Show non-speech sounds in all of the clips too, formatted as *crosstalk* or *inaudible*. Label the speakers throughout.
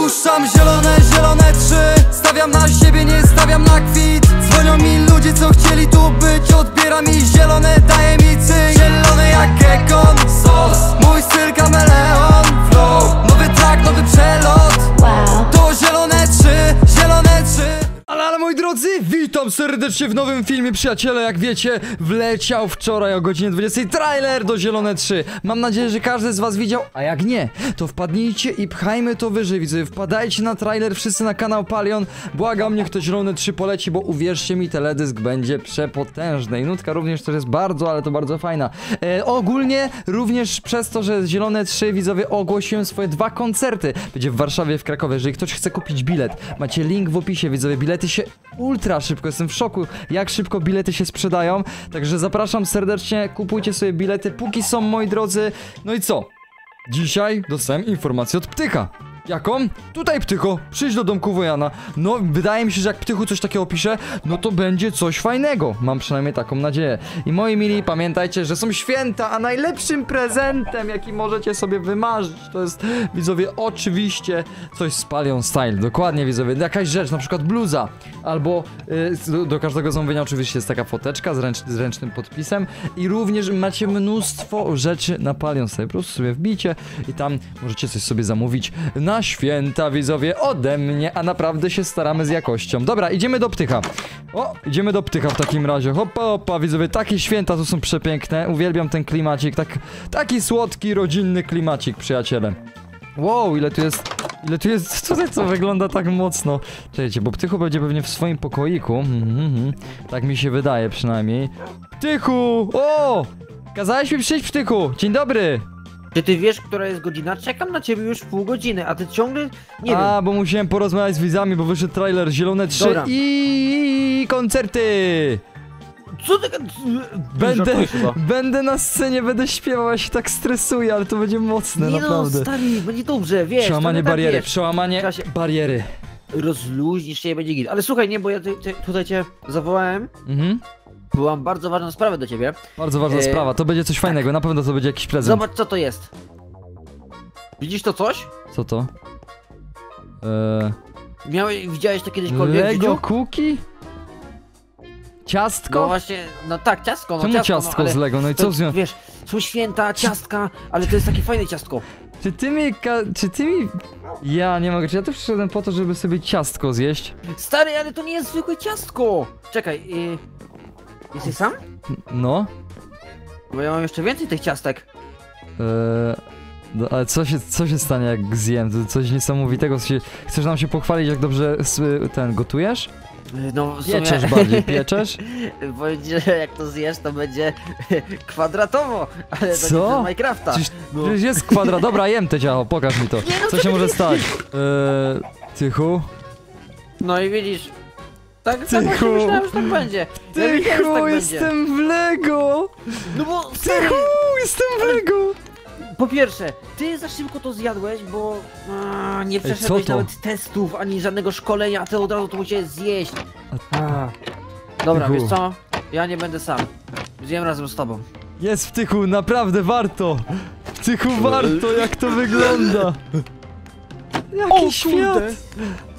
Speaker 1: Puszczam zielone, zielone trzy. Stawiam na siebie, nie stawiam na kwit. Dzwonią mi ludzie, co chcieli tu być. Odbiera mi zielone, daje mi cynk Zielony jak gekon, sos. Mój styl kameleon, flow. Nowy track, nowy przelot.
Speaker 2: Wow.
Speaker 1: To zielone trzy, ale moi drodzy, witam serdecznie w nowym filmie, przyjaciele, jak wiecie, wleciał wczoraj o godzinie 20 trailer do Zielone 3. Mam nadzieję, że każdy z was widział, a jak nie, to wpadnijcie i pchajmy to wyżej, widzę, wpadajcie na trailer, wszyscy na kanał Palion, błagam, niech to Zielone 3 poleci, bo uwierzcie mi, teledysk będzie przepotężny. I nutka również też jest bardzo, ale to bardzo fajna. E, ogólnie, również przez to, że Zielone 3 widzowie ogłosiłem swoje dwa koncerty, będzie w Warszawie, w Krakowie, jeżeli ktoś chce kupić bilet, macie link w opisie, widzowie, bilety się ultra szybko, jestem w szoku, jak szybko bilety się sprzedają, także zapraszam serdecznie, kupujcie sobie bilety, póki są, moi drodzy, no i co? Dzisiaj dostałem informację od Ptycha. Jaką? Tutaj Ptycho, przyjdź do domku Wojana. No, wydaje mi się, że jak Ptychu coś takiego pisze, no to będzie coś fajnego. Mam przynajmniej taką nadzieję. I moi mili, pamiętajcie, że są święta, a najlepszym prezentem, jaki możecie sobie wymarzyć, to jest, widzowie, oczywiście coś z Palion Style. Dokładnie, widzowie, jakaś rzecz, na przykład bluza, albo y, do, do każdego zamówienia oczywiście jest taka foteczka z, ręcz, z ręcznym podpisem i również macie mnóstwo rzeczy na Palion Style. Po prostu sobie wbijcie i tam możecie coś sobie zamówić na święta, widzowie, ode mnie, a naprawdę się staramy z jakością. Dobra, idziemy do Ptycha. O, idziemy do Ptycha w takim razie. Hopa, hopa, widzowie, takie święta to są przepiękne. Uwielbiam ten klimacik, tak, taki słodki, rodzinny klimacik, przyjaciele. Wow, ile tu jest, ile tu jest, *laughs* tutaj co wygląda tak mocno. Czekajcie, bo Ptychu będzie pewnie w swoim pokoiku. Mhm, mhm. Tak mi się wydaje przynajmniej. Ptychu! O! Kazałeś mi przyjść, Ptychu! Dzień dobry!
Speaker 3: Czy ty wiesz, która jest godzina? Czekam na ciebie już pół godziny, a ty ciągle nie
Speaker 1: A,
Speaker 3: wiem.
Speaker 1: bo musiałem porozmawiać z widzami, bo wyszedł trailer Zielone 3
Speaker 3: Dobra.
Speaker 1: i koncerty!
Speaker 3: Co ty...
Speaker 1: Będę,
Speaker 3: chyba.
Speaker 1: będę na scenie, będę śpiewał, ja się tak stresuję, ale to będzie mocne,
Speaker 3: Nie no,
Speaker 1: naprawdę.
Speaker 3: stary, będzie dobrze, wiesz.
Speaker 1: Przełamanie bariery,
Speaker 3: Tak,
Speaker 1: przełamanie
Speaker 3: się-
Speaker 1: bariery.
Speaker 3: Rozluźnisz się będzie git. Ale słuchaj, nie, bo ja tutaj cię zawołałem,
Speaker 1: Mhm.
Speaker 3: Mam bardzo ważną sprawę do ciebie.
Speaker 1: Bardzo ważna
Speaker 3: E,
Speaker 1: sprawa, to będzie coś fajnego, na pewno to będzie jakiś prezent.
Speaker 3: Zobacz, co to jest. Widzisz to coś?
Speaker 1: Co to? Eee,
Speaker 3: Miałeś, widziałeś to kiedyśkolwiek
Speaker 1: Lego cookie? Ciastko?
Speaker 3: No właśnie, no tak, ciastko, no
Speaker 1: Czemu
Speaker 3: ciastko,
Speaker 1: ciastko
Speaker 3: no,
Speaker 1: z Lego? No i
Speaker 3: to,
Speaker 1: co w związku?
Speaker 3: Wiesz, są święta, ciastka, ale to jest takie fajne ciastko.
Speaker 1: Czy ty mi, czy ty mi... Ja nie mogę, czy ja tu przyszedłem po to, żeby sobie ciastko zjeść?
Speaker 3: Stary, ale to nie jest zwykłe ciastko! Czekaj, y... Jesteś sam?
Speaker 1: No.
Speaker 3: Bo ja mam jeszcze więcej tych ciastek.
Speaker 1: Eee, no, ale co się, co się stanie jak zjem? To coś niesamowitego. Się, chcesz nam się pochwalić jak dobrze ten gotujesz?
Speaker 3: Y, No, w sumie...
Speaker 1: Pieczesz bardziej, pieczesz? *laughs*
Speaker 3: Że jak to zjesz, to będzie *laughs* kwadratowo, ale to
Speaker 1: Co?
Speaker 3: nie Minecrafta.
Speaker 1: Przecież,
Speaker 3: No.
Speaker 1: jest kwadrat. Dobra, jem te ciacho, pokaż mi to.
Speaker 3: no,
Speaker 1: Co się może
Speaker 3: nie-
Speaker 1: stać? Eee, tychu?
Speaker 3: No i widzisz. Tak, tak
Speaker 1: Tychu.
Speaker 3: właśnie myślałem, że tak będzie. Ja że
Speaker 1: Tychu,
Speaker 3: tak będzie.
Speaker 1: jestem w Lego!
Speaker 3: No bo stary,
Speaker 1: Tychu, jestem w Lego!
Speaker 3: po pierwsze, ty za szybko to zjadłeś, bo a, nie przeszedłeś
Speaker 1: to?
Speaker 3: nawet testów, ani żadnego szkolenia, a ty od razu to musiałeś zjeść. A. Dobra,
Speaker 1: Tychu.
Speaker 3: wiesz co? Ja nie będę sam. Zjem razem z tobą.
Speaker 1: Jest w tychu, naprawdę warto! W tychu warto, jak to wygląda! Jaki świat!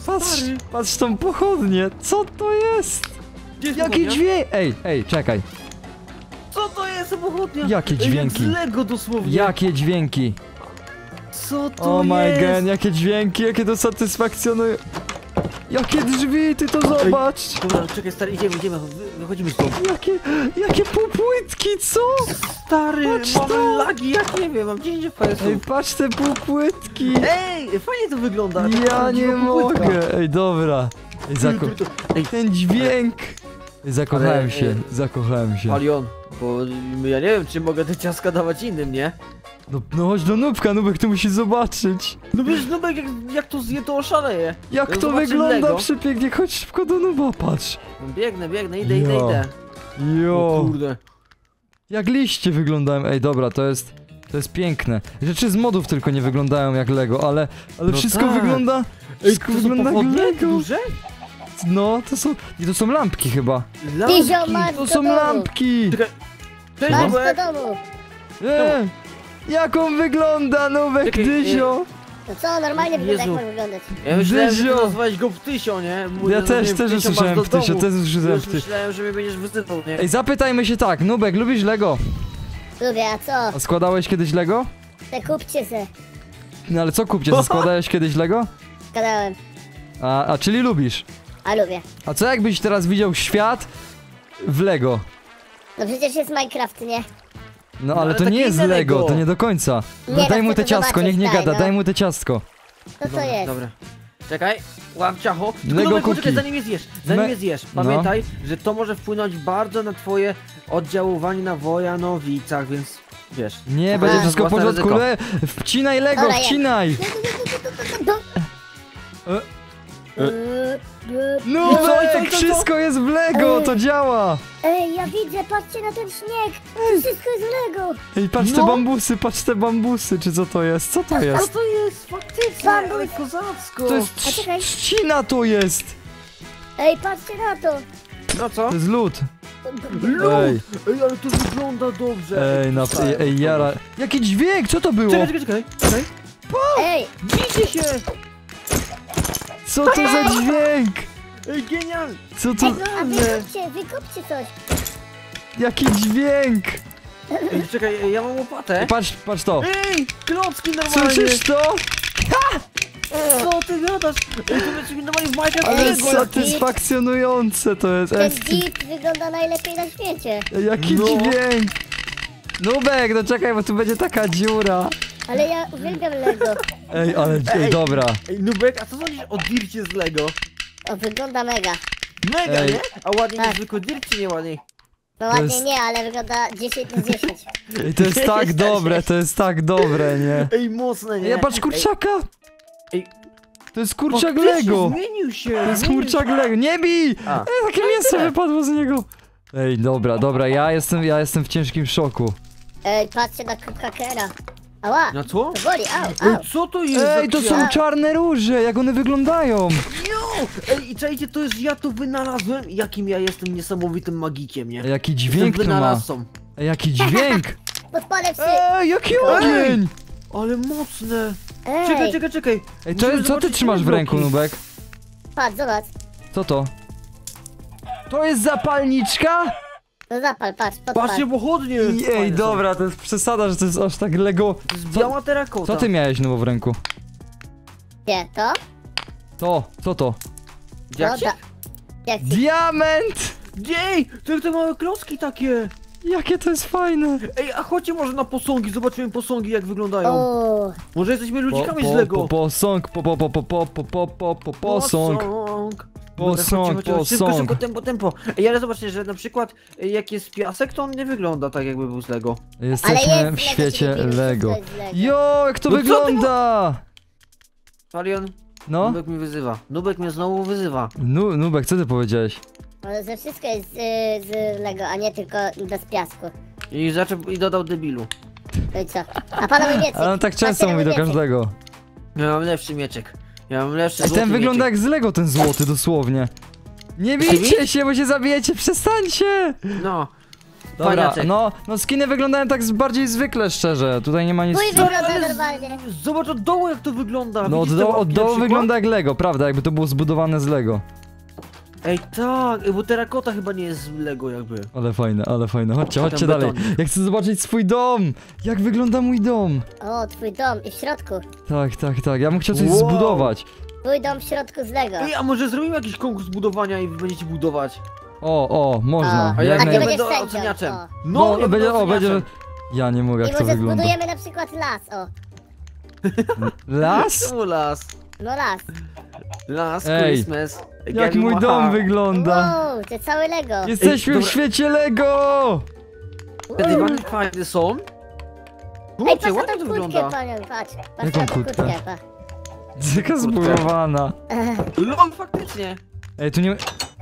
Speaker 1: Patrz, patrz tą pochodnię! Co to jest? Jaki dźwięk? Ej, ej, czekaj.
Speaker 3: Co to jest pochodnia?
Speaker 1: Jakie dźwięki?
Speaker 3: Jak Lego dosłownie.
Speaker 1: Jakie dźwięki?
Speaker 3: Co to
Speaker 1: Oh my
Speaker 3: jest?
Speaker 1: god, jakie dźwięki, jakie to satysfakcjonuje. Jakie drzwi, ty to zobacz!
Speaker 3: Dobra, czekaj stary, idziemy, idziemy, wy- wychodzimy stąd.
Speaker 1: Jakie, jakie półpłytki, co?
Speaker 3: Stary,
Speaker 1: Patrz
Speaker 3: mamy
Speaker 1: to.
Speaker 3: lagi, jak nie wiem, mam 10 fps
Speaker 1: Ej, patrz te półpłytki!
Speaker 3: Ej, fajnie to wygląda.
Speaker 1: Ja nie mogę! Ej, dobra. Ej, zako
Speaker 3: Ej,
Speaker 1: ten dźwięk! Ej, zakochałem
Speaker 3: Ale,
Speaker 1: się,
Speaker 3: ej,
Speaker 1: zakochałem się.
Speaker 3: Palion, bo ja nie wiem, czy mogę te ciaska dawać innym, nie?
Speaker 1: No, no chodź do Nubka, Nubek to musi zobaczyć.
Speaker 3: No wiesz, Nubek, jak, jak to zje, to oszaleje.
Speaker 1: Jak
Speaker 3: Ja
Speaker 1: to wygląda przepięknie, chodź szybko do Nuba, patrz.
Speaker 3: No, biegnę, biegnę, idę, idę,
Speaker 1: Ja.
Speaker 3: idę. O
Speaker 1: Jo,
Speaker 3: kurde.
Speaker 1: jak liście wyglądają. Ej, dobra, to jest, to jest piękne. Rzeczy z modów tylko nie wyglądają jak Lego, ale, ale
Speaker 3: No
Speaker 1: wszystko
Speaker 3: tak.
Speaker 1: wygląda, wszystko wygląda jak Lego.
Speaker 3: duże?
Speaker 1: No, to są, nie, to są lampki chyba.
Speaker 2: Dyzio,
Speaker 3: Lampki.
Speaker 2: masz
Speaker 1: To są
Speaker 2: domu.
Speaker 1: lampki.
Speaker 3: Cześć,
Speaker 2: Masz
Speaker 3: Nubek.
Speaker 2: do domu.
Speaker 1: E, jak on wygląda, Nubek
Speaker 3: Czekaj,
Speaker 1: Dyzio.
Speaker 2: No co, normalnie wygląda, jak
Speaker 3: Jezu.
Speaker 2: ma wyglądać.
Speaker 3: Ja myślałem, że
Speaker 1: Dyzio.
Speaker 3: ty nazwałeś go Ptysio, nie? Mówię,
Speaker 1: Ja
Speaker 3: że
Speaker 1: też,
Speaker 3: nie,
Speaker 1: też
Speaker 3: Ptysio
Speaker 1: usłyszałem Ptysio, też usłyszałem
Speaker 3: Już
Speaker 1: Pty-
Speaker 3: myślałem, że mnie będziesz wyzywał, nie?
Speaker 1: Ej, zapytajmy się tak, Nubek, lubisz Lego?
Speaker 2: Lubię, a co?
Speaker 1: A składałeś kiedyś Lego?
Speaker 2: Te kupcie se.
Speaker 1: No ale co kupcie, składałeś kiedyś Lego?
Speaker 2: Gadałem.
Speaker 1: A, a czyli lubisz?
Speaker 2: A lubię.
Speaker 1: A co jakbyś teraz widział świat w Lego?
Speaker 2: No przecież jest Minecraft, nie?
Speaker 1: No
Speaker 3: No,
Speaker 1: ale
Speaker 3: ale
Speaker 1: to nie jest
Speaker 3: inne
Speaker 1: Lego,
Speaker 3: Lego.
Speaker 1: to nie do końca.
Speaker 2: Nie,
Speaker 1: No,
Speaker 2: no
Speaker 1: daj mu
Speaker 2: chcę
Speaker 1: te
Speaker 2: to
Speaker 1: ciastko,
Speaker 2: zobaczyć,
Speaker 1: niech nie
Speaker 2: daj,
Speaker 1: gada,
Speaker 2: no.
Speaker 1: daj mu te ciastko.
Speaker 2: To co jest?
Speaker 3: Dobra. Czekaj, łap ciacho. Tylko
Speaker 1: Lego
Speaker 3: Nubek, poczekaj,
Speaker 1: cookie.
Speaker 3: zanim je zjesz. Zanim
Speaker 1: Me-
Speaker 3: je zjesz.
Speaker 1: no.
Speaker 3: Pamiętaj, że to może wpłynąć bardzo na twoje oddziaływanie na Wojanowicach, więc wiesz.
Speaker 1: Nie,
Speaker 2: Aha.
Speaker 1: będzie wszystko w
Speaker 3: Własne
Speaker 1: porządku.
Speaker 3: ryzyko.
Speaker 1: Le wcinaj Lego,
Speaker 2: Dobra,
Speaker 1: wcinaj!
Speaker 2: No. Eee, eee,
Speaker 1: No
Speaker 3: I co, i i
Speaker 1: Nubek,
Speaker 3: co, i co?
Speaker 1: wszystko jest w Lego,
Speaker 2: Ej.
Speaker 1: to działa!
Speaker 2: Ej, ja widzę, patrzcie na ten śnieg! To wszystko jest Lego!
Speaker 1: Ej, patrz te
Speaker 3: No.
Speaker 1: bambusy, patrz te bambusy, czy co to jest? Co to
Speaker 3: Co
Speaker 1: jest?
Speaker 3: to jest? Faktycznie,
Speaker 2: Bambus.
Speaker 3: ale kozacko.
Speaker 1: To jest
Speaker 2: A czekaj.
Speaker 1: trzcina to jest!
Speaker 2: Ej, patrzcie na to!
Speaker 3: No co?
Speaker 1: To jest lód.
Speaker 3: Lód!
Speaker 1: Ej.
Speaker 3: Ej, ale to wygląda dobrze.
Speaker 1: Ej, na, ej, ej, jara. Jaki dźwięk, co to było?
Speaker 3: Czekaj, czekaj, czekaj. czekaj.
Speaker 2: Ej,
Speaker 3: Bicie się!
Speaker 1: Co to za dźwięk?
Speaker 3: Ej, genial!
Speaker 1: Co to,
Speaker 2: ej, a wykopcie, wykopcie coś!
Speaker 1: jaki dźwięk?
Speaker 3: Ej, czekaj, ja mam łopatę.
Speaker 1: Patrz, patrz to.
Speaker 3: Ej, klocki normalnie!
Speaker 1: Słyszysz to?
Speaker 3: Co ty gadasz? Ej, to będzie normalnie w Minecraft jakieś.
Speaker 1: Satysfakcjonujące to jest.
Speaker 2: Ten
Speaker 1: Esti.
Speaker 2: jeep wygląda najlepiej na świecie!
Speaker 1: Jaki
Speaker 3: No.
Speaker 1: dźwięk? Nubek, no czekaj, bo tu będzie taka dziura.
Speaker 2: Ale ja uwielbiam Lego!
Speaker 1: Ej, ale, ej,
Speaker 3: Ej.
Speaker 1: dobra.
Speaker 3: Ej, Nubek, a co sądzisz o dircie z Lego?
Speaker 2: O, wygląda mega!
Speaker 3: Mega,
Speaker 1: Ej.
Speaker 3: nie? A ładnie
Speaker 2: Tak.
Speaker 3: niż zwykły dirt, czy nie ładniej?
Speaker 2: No ładnie
Speaker 1: jest-
Speaker 2: nie, ale wygląda 10 na 10. *laughs*
Speaker 1: Ej, to jest tak dobre, to jest tak dobre, nie?
Speaker 3: Ej, mocne, nie?
Speaker 1: Ja patrz kurczaka!
Speaker 3: Ej,
Speaker 1: To jest kurczak
Speaker 3: faktycznie
Speaker 1: Lego!
Speaker 3: zmienił się!
Speaker 1: To jest
Speaker 3: zmienił
Speaker 1: kurczak Lego, nie bij!
Speaker 3: A.
Speaker 1: Ej, takie mięso wypadło z niego. Ej, dobra, dobra, ja jestem, ja jestem w ciężkim szoku.
Speaker 2: Ej, patrzcie na hakera. Ała!
Speaker 3: Na co?
Speaker 2: To boli, au, au!
Speaker 3: Ej, co to jest
Speaker 1: Ej,
Speaker 3: za
Speaker 1: to są
Speaker 3: kwiat?
Speaker 1: czarne róże, jak one wyglądają!
Speaker 3: Jo! Ej, i czajcie, to jest ja to wynalazłem, jakim ja jestem niesamowitym magikiem, nie?
Speaker 1: Ej, jaki
Speaker 3: Jestem
Speaker 1: dźwięk to ma!
Speaker 3: wynalazcą. *laughs*
Speaker 1: Ej, jaki dźwięk!
Speaker 2: Podpalę psy!
Speaker 1: Ej, jaki ogień!
Speaker 3: Ale mocne! Czekaj,
Speaker 2: Ej,
Speaker 3: czekaj, czekaj!
Speaker 1: Ej, to,
Speaker 3: Musimy
Speaker 1: co ty
Speaker 3: zobaczyć
Speaker 1: trzymasz w
Speaker 3: inne
Speaker 1: ręku,
Speaker 3: bloki.
Speaker 1: Nubek?
Speaker 2: patrz, zobacz.
Speaker 1: Co to? To jest zapalniczka?
Speaker 2: No zapal, patrz, podpal.
Speaker 3: Patrzcie, pochodnie!
Speaker 1: Ej,
Speaker 3: Fajne są.
Speaker 1: dobra, to jest przesada, że to jest aż tak Lego.
Speaker 3: Biała terakota.
Speaker 1: Co ty miałeś, no w ręku?
Speaker 2: Gdzie, to?
Speaker 1: To, co to?
Speaker 3: Jak
Speaker 2: No.
Speaker 1: Diament!
Speaker 3: Dziej! To jak te małe klocki takie!
Speaker 1: Jakie to jest fajne!
Speaker 3: Ej, a chodźcie może na posągi, zobaczymy posągi jak wyglądają.
Speaker 2: O,
Speaker 3: Może jesteśmy ludzikami
Speaker 1: po,
Speaker 3: z Lego.
Speaker 1: Po, posąg, po, po, po, po, po, po, po, po, po, posąg.
Speaker 3: Posąg.
Speaker 1: Posąg,
Speaker 3: Dobra, chodźcie, chodźcie, Szybko,
Speaker 1: posąg.
Speaker 3: szybko, tempo, tempo. Ej, ale zobaczcie, że na przykład y, jak jest piasek, to on nie wygląda tak jakby był z Lego.
Speaker 2: ale
Speaker 1: Jesteśmy
Speaker 2: jest
Speaker 1: w świecie Lego.
Speaker 2: Lego.
Speaker 1: Jo, jak to
Speaker 3: No co ty
Speaker 1: wygląda!
Speaker 3: Palion,
Speaker 1: No?
Speaker 3: Nubek mi wyzywa. Nubek mnie znowu wyzywa.
Speaker 1: Nu, Nubek, co ty powiedziałeś?
Speaker 2: Może że wszystko jest z, z Lego, a nie tylko bez piasku.
Speaker 3: I zaczął i dodał debilu.
Speaker 2: No i co? A panowie *laughs* więcej.
Speaker 1: Ale on tak często mówi do każdego.
Speaker 3: Ja mam lepszy mieczek. Ja mam lepszy
Speaker 1: Ej,
Speaker 3: złoty
Speaker 1: ten wygląda
Speaker 3: mieczek.
Speaker 1: jak z Lego, ten złoty, dosłownie. Nie bijcie się, bo się zabijecie, przestańcie!
Speaker 3: No.
Speaker 1: Dobra, no, no skiny wyglądają tak z- bardziej zwykle, szczerze. Tutaj nie ma nic...
Speaker 2: Mój wygląda
Speaker 3: Ale z-
Speaker 2: normalnie.
Speaker 3: Zobacz od dołu jak to wygląda.
Speaker 1: No od
Speaker 3: Widzisz te
Speaker 1: dołu, od
Speaker 3: łapki na
Speaker 1: dołu
Speaker 3: przykład?
Speaker 1: wygląda jak Lego, prawda? Jakby to było zbudowane z Lego.
Speaker 3: Ej tak, bo terakota chyba nie jest z Lego jakby.
Speaker 1: Ale fajne, ale fajne. Chodźcie, chodźcie dalej.
Speaker 3: betonik.
Speaker 1: Ja chcę zobaczyć swój dom! Jak wygląda mój dom?
Speaker 2: O, twój dom i w środku.
Speaker 1: Tak, tak, tak. Ja bym chciał coś
Speaker 3: Wow.
Speaker 1: zbudować.
Speaker 2: Twój dom w środku z Lego.
Speaker 3: Ej, a może zrobimy jakiś konkurs budowania i wy będziecie budować?
Speaker 1: O, o, można.
Speaker 2: A,
Speaker 3: A ja
Speaker 1: Jak
Speaker 2: ty
Speaker 1: naj-
Speaker 3: będę
Speaker 2: będziesz sędzią,
Speaker 3: oceniaczem.
Speaker 2: o.
Speaker 1: No,
Speaker 3: ja
Speaker 1: będzie,
Speaker 3: będę
Speaker 1: o, będzie... Ja nie mogę,
Speaker 2: I
Speaker 1: jak to
Speaker 2: może
Speaker 1: wygląda.
Speaker 2: zbudujemy na przykład las, o.
Speaker 1: Las?
Speaker 3: Czemu las?
Speaker 2: No las.
Speaker 3: Las,
Speaker 1: Ej,
Speaker 3: Christmas.
Speaker 1: Jak mój dom wygląda.
Speaker 2: Wow, to całe Lego.
Speaker 1: Jesteśmy w
Speaker 3: dobra.
Speaker 1: świecie Lego!
Speaker 3: Te dywany fajne są.
Speaker 2: Ej,
Speaker 3: Kurczę,
Speaker 2: patrz na
Speaker 3: ładnie
Speaker 2: tą
Speaker 3: to
Speaker 2: kłódkę,
Speaker 3: wygląda.
Speaker 2: panią, patrz. Patrz
Speaker 1: Jaką
Speaker 2: na tą
Speaker 1: kłódkę?
Speaker 2: kłódkę, pa.
Speaker 1: Jaka zbudowana.
Speaker 3: Lol, faktycznie.
Speaker 1: Ej, tu nie...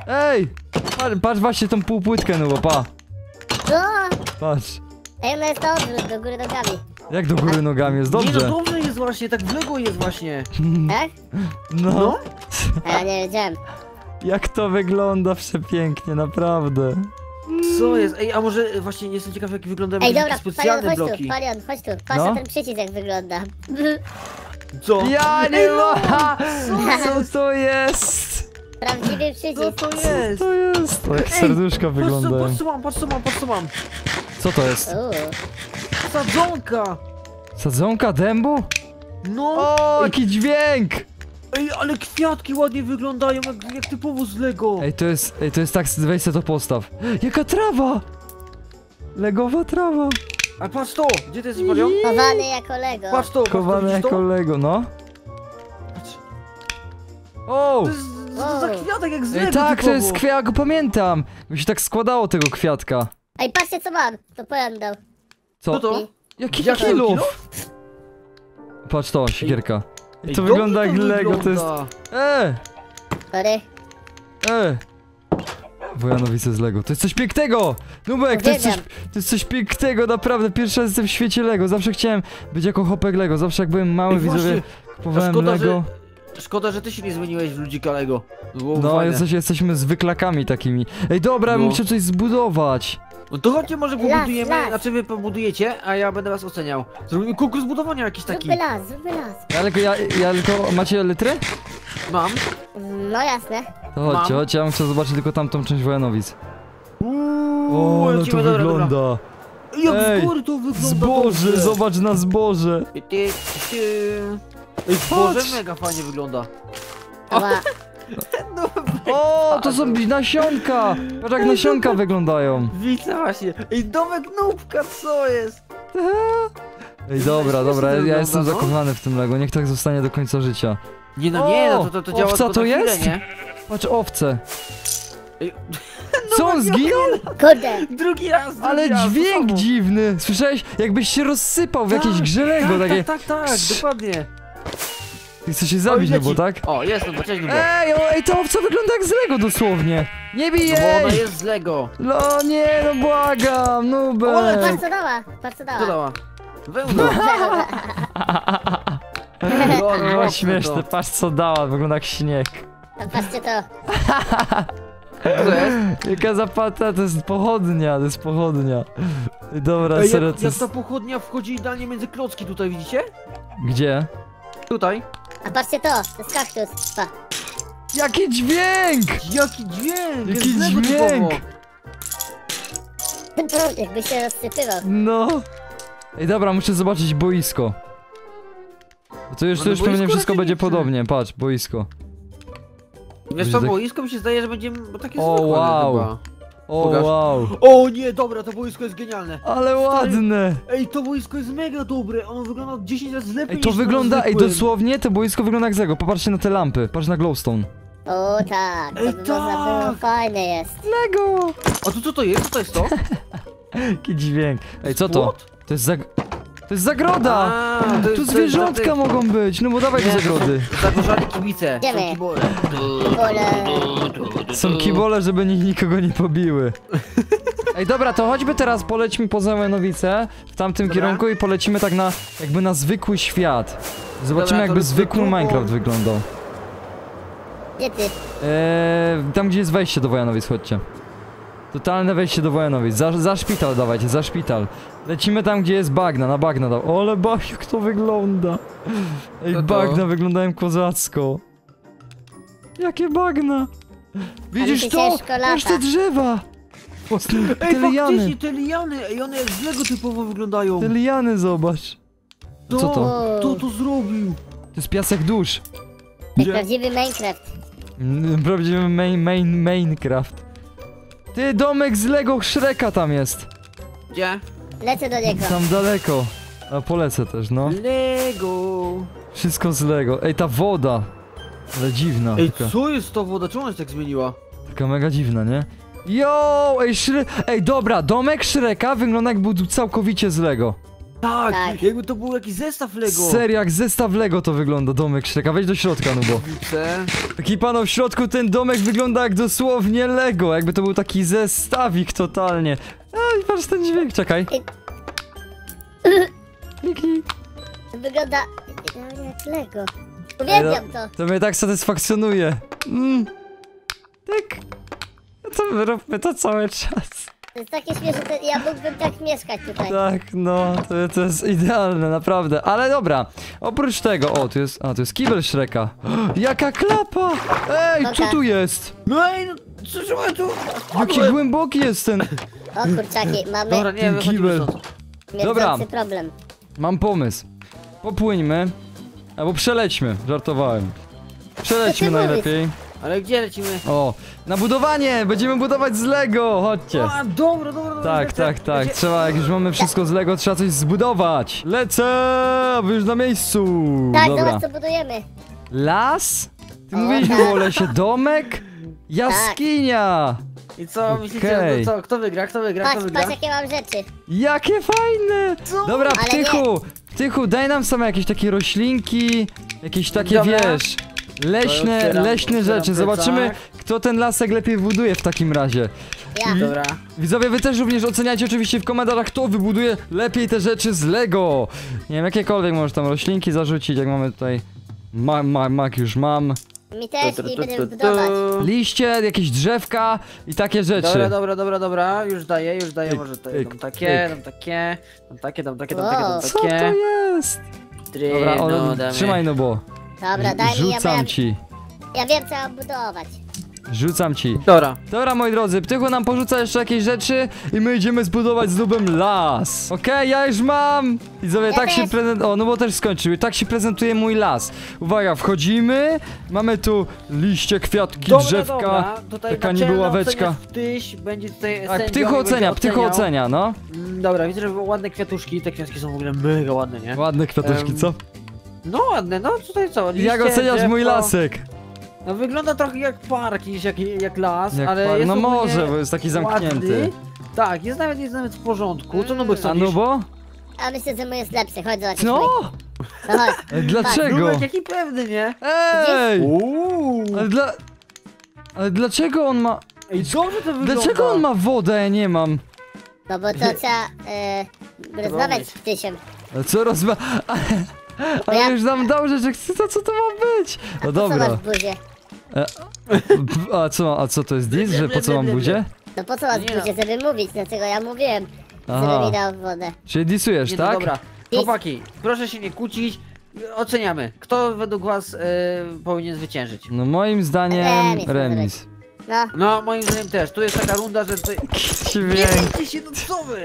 Speaker 1: Ej! Patrz, patrz właśnie tą półpłytkę, no bo pa.
Speaker 2: No,
Speaker 1: Patrz.
Speaker 2: ej, ona jest na odwrót, do góry nogami.
Speaker 1: Jak do góry nogami, jest
Speaker 3: Nie
Speaker 1: dobrze.
Speaker 3: no dobrze jest właśnie, tak w Lego jest właśnie.
Speaker 2: Tak?
Speaker 1: No,
Speaker 3: No. *laughs*
Speaker 2: A ja nie wiedziałem.
Speaker 1: jak to wygląda przepięknie, naprawdę.
Speaker 3: Co jest? Ej, a może właśnie jestem ciekaw jak wyglądają
Speaker 2: Ej, dobra,
Speaker 3: specjalne
Speaker 2: Palion, chodź
Speaker 3: bloki.
Speaker 2: tu, Palion, chodź tu. Patrz
Speaker 1: No.
Speaker 2: na ten przycisk, jak wygląda.
Speaker 3: Co?
Speaker 1: Ja nie
Speaker 3: Ej,
Speaker 1: ma! *laughs*
Speaker 3: co
Speaker 1: Co to jest?
Speaker 2: Prawdziwy
Speaker 3: Co
Speaker 2: przycisk.
Speaker 3: to jest?
Speaker 1: To jest. To jak
Speaker 3: Ej,
Speaker 1: serduszka
Speaker 3: Patrz co,
Speaker 1: wyglądają.
Speaker 3: patrz co mam, patrz co mam, patrz co mam.
Speaker 1: Co to jest?
Speaker 2: Uuu.
Speaker 3: Sadzonka!
Speaker 1: Sadzonka dębu?
Speaker 3: No!
Speaker 1: O, jaki dźwięk!
Speaker 3: Ej, ale kwiatki ładnie wyglądają, jak, jak typowo z Lego.
Speaker 1: Ej, to jest, ej, to jest tak, weź sobie to postaw. Jaka trawa! Legowa trawa!
Speaker 3: A patrz to! Gdzie ty jesteś, Marion?
Speaker 2: Chowany jako Lego.
Speaker 3: Patrz to, to, widzisz
Speaker 1: jako
Speaker 3: to?
Speaker 1: Lego, no.
Speaker 3: Patrz.
Speaker 1: O!
Speaker 3: To jest to za kwiatek jak z Lego
Speaker 1: Ej, tak, to
Speaker 3: typowo.
Speaker 1: jest kwiat, ja go pamiętam! Bo się tak składało tego kwiatka.
Speaker 2: Ej, patrzcie co mam. To Pojan dał.
Speaker 1: Co?
Speaker 3: Co to? Jaki
Speaker 1: kilo?
Speaker 3: kilo?
Speaker 1: Patrz to, siekierka. I
Speaker 3: Ej,
Speaker 1: to
Speaker 3: dobrze
Speaker 1: wygląda jak Lego, to jest...
Speaker 3: wygląda.
Speaker 1: E!
Speaker 2: Sorry.
Speaker 1: E! Wojanowice z Lego. To jest coś pięknego! Nubek, to jest coś, to jest coś pięknego, naprawdę. Pierwszy raz jestem w świecie Lego. Zawsze chciałem być jako hopek Lego. Zawsze jak byłem mały,
Speaker 3: Ej,
Speaker 1: widzowie,
Speaker 3: właśnie,
Speaker 1: kupowałem
Speaker 3: szkoda,
Speaker 1: Lego.
Speaker 3: Szkoda, że ty się nie zmieniłeś w ludzika Lego. To było
Speaker 1: No,
Speaker 3: fajne.
Speaker 1: jesteś, jesteśmy zwyklakami takimi. Ej, dobra,
Speaker 3: No.
Speaker 1: muszę coś zbudować.
Speaker 3: No to chodźcie może
Speaker 2: Las,
Speaker 3: pobudujemy,
Speaker 2: las.
Speaker 3: znaczy wy pobudujecie, a ja będę was oceniał. Zrobimy konkurs budowania jakiś taki.
Speaker 2: Zróbmy las, zróbmy las.
Speaker 1: Ja tylko, ja, ja tylko, macie litry?
Speaker 3: Mam.
Speaker 2: No jasne.
Speaker 1: To chodźcie,
Speaker 3: Mam.
Speaker 1: chodźcie, ja bym chciał zobaczyć tylko tamtą część Wojanowic.
Speaker 3: Uuu,
Speaker 1: O, ale to
Speaker 3: lecimy, dobra, dobra.
Speaker 1: wygląda.
Speaker 3: Jak
Speaker 1: Ej,
Speaker 3: z góry to wygląda
Speaker 1: Zboże,
Speaker 3: dobrze.
Speaker 1: zobacz na zboże.
Speaker 3: Ty, ty, ty. Ej, zboże
Speaker 1: Patrz.
Speaker 3: mega fajnie wygląda. *laughs* No,
Speaker 1: O, to są nasionka. Patrz jak nasionka wyglądają.
Speaker 3: widzę właśnie. Ej, domek nubka, co jest?
Speaker 1: Ej, dobra, dobra, ja jestem
Speaker 3: no.
Speaker 1: zakochany w tym Lego, niech tak zostanie do końca życia.
Speaker 3: Nie no nie, no to, to, to działa
Speaker 1: owca to jest?
Speaker 3: nie?
Speaker 1: Patrz, owce.
Speaker 3: Ej,
Speaker 1: Co on zginął?
Speaker 2: Kurde.
Speaker 3: Drugi raz, drugi
Speaker 1: Ale
Speaker 3: raz,
Speaker 1: dźwięk dziwny. Słyszałeś? Jakbyś się rozsypał w jakieś
Speaker 3: Tak,
Speaker 1: grze Lego,
Speaker 3: tak,
Speaker 1: takie...
Speaker 3: Tak, tak, tak, dokładnie.
Speaker 1: Ty chcesz się zabić, no bo tak?
Speaker 3: O, jest, no bo cześć, no bo.
Speaker 1: Ej, o, ej, ta owca wygląda jak z Lego dosłownie. Nie bij
Speaker 3: No bo ona
Speaker 1: jej!
Speaker 3: jest z Lego.
Speaker 1: No nie, no błagam, nubek.
Speaker 2: Patrz co dała. Patrz co
Speaker 3: Co
Speaker 2: dała.
Speaker 3: dała? Wełna.
Speaker 1: O,
Speaker 3: mocne
Speaker 1: no, śmieszne,
Speaker 3: to.
Speaker 1: patrz co dała, wygląda jak śnieg.
Speaker 2: A Patrzcie to.
Speaker 3: Co to jest?
Speaker 1: Jaka zapata, to jest pochodnia, to jest pochodnia. Dobra,
Speaker 3: Ej,
Speaker 1: serio,
Speaker 3: jak,
Speaker 1: to
Speaker 3: jak
Speaker 1: jest...
Speaker 3: ta pochodnia wchodzi idealnie między klocki tutaj, widzicie?
Speaker 1: Gdzie?
Speaker 3: Tutaj.
Speaker 2: A patrzcie to. To jest kaktus. Pa.
Speaker 1: Jaki dźwięk!
Speaker 3: Jaki dźwięk!
Speaker 1: Jaki
Speaker 3: jest
Speaker 1: dźwięk!
Speaker 3: typowo.
Speaker 2: Jakby się rozsypywał.
Speaker 1: No. Ej, dobra, muszę zobaczyć boisko. Bo To już,
Speaker 3: No,
Speaker 1: to
Speaker 3: no
Speaker 1: już pewnie
Speaker 3: boisko
Speaker 1: wszystko
Speaker 3: raczej
Speaker 1: będzie
Speaker 3: nie chcę.
Speaker 1: podobnie, patrz, boisko.
Speaker 3: Wiesz co,
Speaker 1: tak-
Speaker 3: boisko mi się zdaje, że będzie takie
Speaker 1: O,
Speaker 3: zwykłe
Speaker 1: wow.
Speaker 3: chyba.
Speaker 1: O,
Speaker 3: Pokaż.
Speaker 1: wow.
Speaker 3: O nie, dobra, to boisko jest genialne.
Speaker 1: Ale ładne!
Speaker 3: Ej, to boisko jest mega dobre, ono wygląda 10 razy lepiej
Speaker 1: Ej, to
Speaker 3: niż na
Speaker 1: wygląda, ej,
Speaker 3: zwykłym.
Speaker 1: dosłownie to boisko wygląda jak z Lego. Popatrzcie na te lampy, patrz na glowstone.
Speaker 2: O tak. To
Speaker 3: Ej,
Speaker 2: by można
Speaker 3: tak.
Speaker 2: było. Fajne jest.
Speaker 1: Lego!
Speaker 3: A tu co to jest? Co to jest to? *laughs*
Speaker 1: Jaki dźwięk. Ej, co to?
Speaker 3: Płot?
Speaker 1: To jest zag... To jest zagroda!
Speaker 3: A, to jest-
Speaker 1: Tu
Speaker 3: to jest
Speaker 1: zwierzątka
Speaker 3: za tych-
Speaker 1: mogą być, no bo dawaj do zagrody.
Speaker 3: Zagorzali kibice.
Speaker 2: Idziemy.
Speaker 3: Są kibole.
Speaker 1: Są kibole, żeby nikt nikogo nie pobiły. *laughs* Ej, dobra, to chodźmy teraz, polećmy poza Łenowice w tamtym
Speaker 3: Dobra.
Speaker 1: kierunku i polecimy tak na, jakby na zwykły świat. Zobaczymy,
Speaker 3: Dobra, to
Speaker 1: jakby zwykły
Speaker 3: drugą.
Speaker 1: Minecraft wyglądał.
Speaker 2: Gdzie ty?
Speaker 1: Eee, tam, gdzie jest wejście do Wojanowic, chodźcie. Totalne wejście do Wojanowic. Za, za szpital dawajcie, za szpital. Lecimy tam, gdzie jest bagna, na bagna dał. O, ale bag, jak to wygląda. Ej,
Speaker 3: Co to?
Speaker 1: bagna wyglądają kozacko. Jakie bagna? Widzisz to? Masz te drzewa.
Speaker 3: Ej,
Speaker 1: Te liany.
Speaker 3: te liany! Ej, one jak z Lego typowo wyglądają.
Speaker 1: Te liany, zobacz.
Speaker 3: To,
Speaker 1: co to?
Speaker 3: To to zrobił.
Speaker 1: To jest piasek dusz.
Speaker 2: Prawdziwy Minecraft.
Speaker 1: Prawdziwy main, main, Minecraft. Ty, domek z Lego Shreka tam jest.
Speaker 3: Gdzie?
Speaker 2: Lecę do niego.
Speaker 1: Tam daleko. A polecę też, no.
Speaker 3: Lego.
Speaker 1: Wszystko z Lego. Ej, ta woda. Ale dziwna.
Speaker 3: Ej,
Speaker 1: taka,
Speaker 3: co jest to woda? Czemu ona się tak zmieniła?
Speaker 1: taka mega dziwna, nie? Yo, ej, Shre... Ej, dobra, domek Shreka wygląda jak był całkowicie z Lego.
Speaker 3: Tak,
Speaker 2: Tak.
Speaker 3: jakby to był jakiś zestaw Lego.
Speaker 1: Serio, jak zestaw Lego to wygląda, domek Shreka. Wejdź do środka, no bo.
Speaker 3: Widzę.
Speaker 1: Taki pano w środku, ten domek wygląda jak dosłownie Lego. Jakby to był taki zestawik totalnie. Ej, patrz ten dźwięk, czekaj. Kliknij.
Speaker 2: To wygląda no, jak Lego. Uwielbiam to.
Speaker 1: To mnie tak satysfakcjonuje. Mm. Tak. To my róbmy to cały czas.
Speaker 2: To jest takie śmieszne, to ja mógłbym tak mieszkać tutaj.
Speaker 1: Tak, no, to, to jest idealne, naprawdę. Ale dobra, oprócz tego, o, tu jest, a, tu jest kibel Shreka. *gasps* Jaka klapa! Ej, co
Speaker 2: Dobra.
Speaker 1: tu jest?
Speaker 3: No i no, co trzeba tu?
Speaker 1: Jaki głęboki jest ten...
Speaker 2: O kurczaki, *clears throat* mamy
Speaker 3: Dobra, nie, wychodzimy
Speaker 1: kibel.
Speaker 3: stąd.
Speaker 1: dobra.
Speaker 2: problem.
Speaker 1: Mam pomysł. Popłyńmy, albo przelećmy, żartowałem. Przelećmy
Speaker 2: ty
Speaker 1: najlepiej.
Speaker 3: Ale gdzie lecimy?
Speaker 1: O, na budowanie! Będziemy budować z Lego, chodźcie.
Speaker 3: A, dobra, dobra, dobra.
Speaker 1: Tak,
Speaker 3: lecę.
Speaker 1: tak, tak.
Speaker 3: Gdzie-
Speaker 1: Trzeba, jak już mamy wszystko z Lego, trzeba coś zbudować. Lecę! Wy już na miejscu.
Speaker 2: Tak,
Speaker 1: Dobra.
Speaker 2: zobacz co budujemy.
Speaker 1: Las? Ty
Speaker 2: O,
Speaker 1: mówiłeś
Speaker 2: tak.
Speaker 1: o lesie. Domek? Jaskinia!
Speaker 3: I co, myślicie,
Speaker 1: Okej.
Speaker 3: no co, kto wygra, kto wygra, kto wygra?
Speaker 2: patrz jakie mam rzeczy.
Speaker 1: Jakie fajne!
Speaker 3: Co?
Speaker 1: Dobra,
Speaker 2: Ale
Speaker 1: Ptychu! Ptychu, daj nam same jakieś takie roślinki, jakieś takie,
Speaker 3: Dobra.
Speaker 1: wiesz, leśne,
Speaker 3: otwieram-
Speaker 1: leśne
Speaker 3: otwieram
Speaker 1: rzeczy. Zobaczymy, kto ten lasek lepiej buduje w takim razie.
Speaker 2: Ja.
Speaker 3: Dobra.
Speaker 1: Widzowie, wy też również oceniajcie oczywiście w komentarzach, kto wybuduje lepiej te rzeczy z Lego. Nie wiem, jakiekolwiek możesz tam roślinki zarzucić, jak mamy tutaj... Ma, ma, mak już mam.
Speaker 2: Mi też
Speaker 3: Tu, tu,
Speaker 2: i
Speaker 3: tu,
Speaker 2: będę
Speaker 3: tu,
Speaker 2: budować.
Speaker 3: tu.
Speaker 1: Liście, jakieś drzewka i takie rzeczy.
Speaker 3: Dobra, dobra, dobra, dobra, już daję, już daję, może to
Speaker 1: pyk,
Speaker 3: dam takie, dam takie, dam takie, dam takie, dam takie, dam
Speaker 2: Wow.
Speaker 1: Co to
Speaker 3: takie.
Speaker 1: jest? Dobra,
Speaker 3: Tryno,
Speaker 1: o,
Speaker 3: damy.
Speaker 1: trzymaj no bo.
Speaker 2: Dobra, daj mi, ja,
Speaker 1: Rzucam
Speaker 2: ja,
Speaker 1: ci.
Speaker 2: ja wiem co mam budować.
Speaker 1: Rzucam ci.
Speaker 3: Dobra.
Speaker 1: Dobra, moi drodzy, Ptychu nam porzuca jeszcze jakieś rzeczy i my idziemy zbudować z lubem las. Okej, ja już mam! Widzowie,
Speaker 2: Ja
Speaker 1: tak się
Speaker 2: też.
Speaker 1: prezentuje... O, no bo też skończyły. Tak się prezentuje mój las. Uwaga, wchodzimy. Mamy tu liście, kwiatki,
Speaker 3: Dobra,
Speaker 1: drzewka.
Speaker 3: dobra, tutaj
Speaker 1: taka
Speaker 3: naczelna
Speaker 1: niby ławeczka.
Speaker 3: oceniacz Ptyś będzie tutaj
Speaker 1: Tak,
Speaker 3: sędzią
Speaker 1: Ptychu
Speaker 3: i będzie
Speaker 1: ocenia, Ptychu
Speaker 3: oceniał.
Speaker 1: ocenia, no.
Speaker 3: Mm, Dobra, widzę, że ładne kwiatuszki, te kwiatki są w ogóle mega ładne, nie?
Speaker 1: Ładne kwiatuszki,
Speaker 3: Em,
Speaker 1: co?
Speaker 3: No ładne, no tutaj co, liście,
Speaker 1: Jak oceniasz mój
Speaker 3: drzewko.
Speaker 1: lasek?
Speaker 3: No wygląda trochę jak park niż jak, jak las,
Speaker 1: Jak
Speaker 3: ale
Speaker 1: par-
Speaker 3: jest
Speaker 1: no
Speaker 3: ogólnie
Speaker 1: może, bo jest taki zamknięty.
Speaker 3: Ładny. Tak, jest nawet, jest nawet w porządku, co no by
Speaker 1: A no bo?
Speaker 2: A myślę, że mój jest lepszy, chodź zobacz.
Speaker 1: No!
Speaker 2: No chodź. *laughs*
Speaker 1: E, Dlaczego?
Speaker 3: Nubek jaki pewny, nie?
Speaker 1: Ej!
Speaker 3: Uuu.
Speaker 1: Ale dla... Ale dlaczego on ma...
Speaker 3: Ej, dobrze to wygląda.
Speaker 1: Dlaczego on ma wodę, a ja nie mam?
Speaker 2: No bo to trzeba e, rozmawiać z ptysiem.
Speaker 1: Ale co rozma... *laughs* Ale, ale
Speaker 2: ja-
Speaker 1: już nam dał rzeczy, to co to ma być?
Speaker 2: A
Speaker 1: No
Speaker 2: po co
Speaker 1: dobra.
Speaker 2: masz buzię? *laughs*
Speaker 1: A co, a co to jest dis, że po co mam buzię?
Speaker 2: No po co masz buzię, żeby mówić, dlatego ja mówiłem,
Speaker 1: Aha.
Speaker 2: żeby mi dał wodę.
Speaker 1: Czyli disujesz,
Speaker 3: Nie, no
Speaker 1: tak?
Speaker 3: dobra, chłopaki, proszę się nie kłócić, oceniamy. Kto według was e, powinien zwyciężyć?
Speaker 1: No moim zdaniem
Speaker 2: Remis,
Speaker 1: remis.
Speaker 2: No,
Speaker 3: No, moim zdaniem też. Tu jest taka runda, że tutaj... Nie
Speaker 1: Dźwięk.
Speaker 3: bijcie się, no co wy?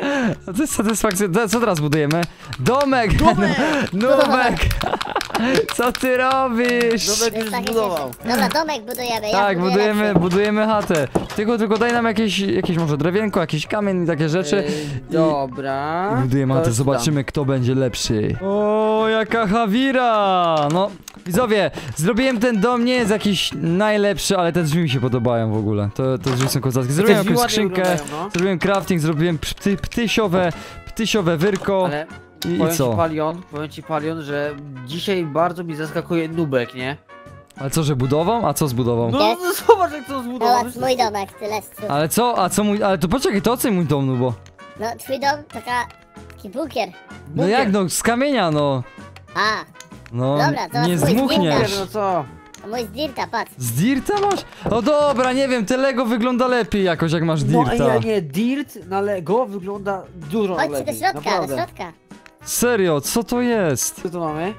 Speaker 1: A To jest satysfakcja. Co teraz budujemy? Domek!
Speaker 3: Domek! *laughs*
Speaker 1: Nubek! *laughs* Co ty robisz?
Speaker 3: Domek
Speaker 2: to
Speaker 3: już zbudował.
Speaker 2: Dobra, domek budujemy, ja
Speaker 1: Tak,
Speaker 2: buduję
Speaker 1: budujemy,
Speaker 2: lepszy.
Speaker 1: budujemy chatę. Tylko, tylko daj nam jakieś, jakieś może drewienko, jakiś kamień i takie rzeczy.
Speaker 3: E, dobra.
Speaker 1: I budujemy
Speaker 3: To już
Speaker 1: zobaczymy kto będzie lepszy. O, jaka Hawira! No, widzowie, zrobiłem ten dom, nie jest jakiś najlepszy, ale te drzwi mi się podobają w ogóle. To, te drzwi są kozackie. Zrobiłem jakąś skrzynkę,
Speaker 3: wyglądają, no.
Speaker 1: zrobiłem crafting, zrobiłem pty, ptysiowe, ptysiowe wyrko
Speaker 3: Ale
Speaker 1: i, i
Speaker 3: powiem ci
Speaker 1: co?
Speaker 3: Palion, powiem ci Palion, że dzisiaj bardzo mi zaskakuje Nubek, nie?
Speaker 1: Ale co, że budował? A co zbudował?
Speaker 3: No,
Speaker 2: Nie?
Speaker 3: no *laughs* zobacz jak to zbudował.
Speaker 2: Zobacz, mój domek, tyle cud.
Speaker 1: Ale co, a co mój, ale to poczekaj, to oceń mój dom, no bo...
Speaker 2: No, twój dom, taka, taki bunkier.
Speaker 1: No
Speaker 3: Bunkier.
Speaker 1: jak no, z kamienia no.
Speaker 2: A,
Speaker 1: No,
Speaker 2: Dobra, to
Speaker 1: nie zmuchniesz.
Speaker 2: zbinder.
Speaker 3: No co?
Speaker 2: mój z Dirta, patrz.
Speaker 1: Z Dirta masz? O dobra, nie wiem, te Lego wygląda lepiej jakoś jak masz
Speaker 3: No a
Speaker 1: Dirta.
Speaker 3: ja nie, Dirt na Lego wygląda dużo
Speaker 2: Chodźcie do
Speaker 3: lepiej.
Speaker 2: środka,
Speaker 3: naprawdę.
Speaker 2: do środka.
Speaker 1: Serio, co to jest?
Speaker 3: Co tu mamy?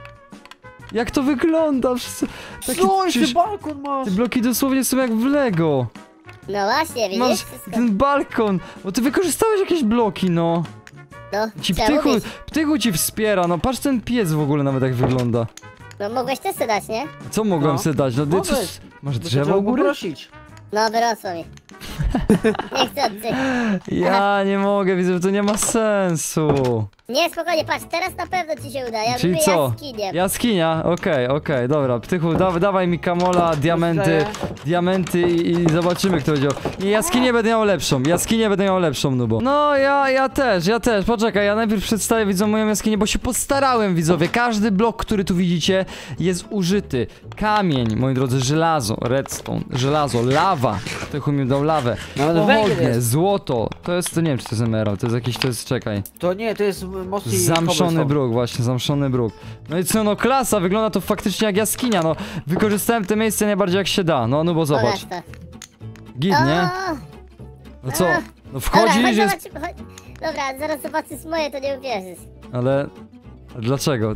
Speaker 1: Jak to wygląda? Wszyscy- Takie,
Speaker 3: Co, jeszcze
Speaker 1: przecież
Speaker 3: balkon masz?
Speaker 1: te bloki dosłownie są jak w Lego.
Speaker 2: No właśnie, widzisz
Speaker 1: Masz
Speaker 2: wszystko.
Speaker 1: ten balkon, bo ty wykorzystałeś jakieś bloki, no.
Speaker 2: No,
Speaker 1: Ci ptychu,
Speaker 2: mówić.
Speaker 1: ptychu ci wspiera, no patrz ten pies w ogóle nawet jak wygląda.
Speaker 2: No mogłeś też sobie dać, nie?
Speaker 1: Co mogłem
Speaker 3: No.
Speaker 1: sobie dać? No ty
Speaker 3: Mogłeś.
Speaker 1: coś, masz
Speaker 3: Bo
Speaker 1: drzewo
Speaker 3: trzeba
Speaker 1: u góry?
Speaker 3: poprosić.
Speaker 2: No, wyrosło mi. *laughs* Nie chcę odzyć.
Speaker 1: Ja nie mogę, widzę, że to nie ma sensu.
Speaker 2: Nie, spokojnie, patrz, teraz na pewno ci się uda. Ja
Speaker 1: Czyli
Speaker 2: lubię
Speaker 1: co?
Speaker 2: jaskinie.
Speaker 1: Jaskinia? Okej, okej, dobra. Ptychu, da, dawaj mi kamola, diamenty, diamenty i, i zobaczymy kto będzie. Nie, jaskinię będę miał lepszą, jaskinię będę miał lepszą, no bo. No ja, ja też, ja też, poczekaj, ja najpierw przedstawię widzom moją jaskinię, bo się postarałem widzowie. Każdy blok, który tu widzicie jest użyty. Kamień, moi drodzy, żelazo, redstone, żelazo, lawa. Ptychu mi dał lawę.
Speaker 3: Nawet węgiel
Speaker 1: Pochodnie,
Speaker 3: jest.
Speaker 1: złoto. To jest, to nie wiem czy to jest emerald, to jest jakiś, to jest, czekaj.
Speaker 3: To nie, to jest mocniej
Speaker 1: Zamszony
Speaker 3: cobblestone.
Speaker 1: bruk, właśnie, zamszony bruk. No i co, no klasa, wygląda to faktycznie jak jaskinia, no. Wykorzystałem te miejsce najbardziej jak się da, no, no bo zobacz.
Speaker 2: Pokaż to.
Speaker 1: Git, nie?
Speaker 2: O,
Speaker 1: No co? No
Speaker 2: Dobra,
Speaker 1: wchodzisz,
Speaker 2: chodź
Speaker 1: jest...
Speaker 2: zobaczymy, chodź. Dobra, zaraz zobaczysz moje, to nie uwierzysz.
Speaker 1: Ale... Dlaczego?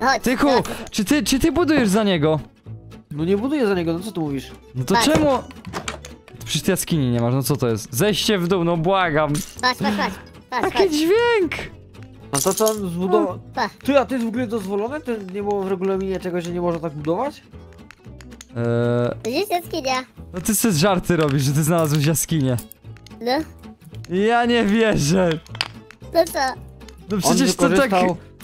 Speaker 2: Chodź.
Speaker 1: Tychu,
Speaker 2: zobacz.
Speaker 1: czy ty, czy ty budujesz za niego?
Speaker 3: No nie buduję za niego, no co tu mówisz?
Speaker 1: No to
Speaker 2: Patrz.
Speaker 1: czemu... Przecież ty jaskini nie masz, no co to jest? Zejście w dół, no błagam.
Speaker 2: Patrz, patrz, patrz. Patrz,
Speaker 1: Jaki
Speaker 2: patrz.
Speaker 1: dźwięk!
Speaker 3: No to co on zbudował?
Speaker 2: patrz.
Speaker 3: Ty, a to jest w ogóle dozwolone? To nie było w regulaminie czegoś, że nie można tak budować?
Speaker 1: Eee,
Speaker 2: Widzisz jaskinia?
Speaker 1: no ty sobie żarty robisz, że ty znalazłeś jaskinię.
Speaker 2: No,
Speaker 1: Ja nie wierzę.
Speaker 2: no co?
Speaker 1: No
Speaker 3: On
Speaker 1: przecież to tak...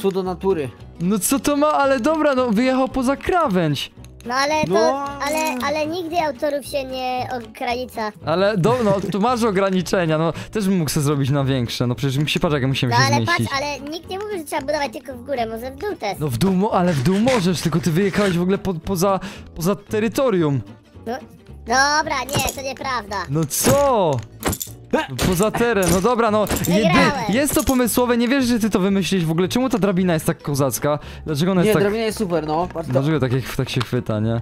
Speaker 3: cudo natury.
Speaker 1: No co to ma, ale dobra, no wyjechał poza krawędź.
Speaker 2: No ale to,
Speaker 3: No.
Speaker 2: ale, ale nigdy autorów się nie ogranicza.
Speaker 1: Ale do, no, tu masz ograniczenia, no też bym mógł sobie zrobić na większe, no przecież mi się patrz jak musimy
Speaker 2: No
Speaker 1: się
Speaker 2: ale
Speaker 1: zmieścić.
Speaker 2: patrz, ale nikt nie mówi, że trzeba budować tylko w górę, może w dół też.
Speaker 1: No w dół, ale w dół możesz, tylko ty wyjechałeś w ogóle po, poza, poza terytorium.
Speaker 2: No, dobra, nie, to nieprawda.
Speaker 1: No co? No Poza teren, no dobra, no
Speaker 2: Wygrałem.
Speaker 1: jest to pomysłowe, nie wiesz, że ty to wymyśliłeś w ogóle, czemu ta drabina jest tak kozacka? Dlaczego ona
Speaker 3: Nie,
Speaker 1: jest tak...
Speaker 3: drabina jest super, no. To...
Speaker 1: Dlaczego tak, jak- tak się chwyta, nie?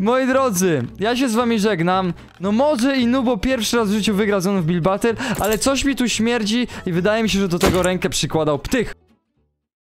Speaker 1: Moi drodzy, ja się z wami żegnam. No może i Nubo pierwszy raz w życiu wygra ze mną w Bill Battle, ale coś mi tu śmierdzi i wydaje mi się, że do tego rękę przykładał ptych.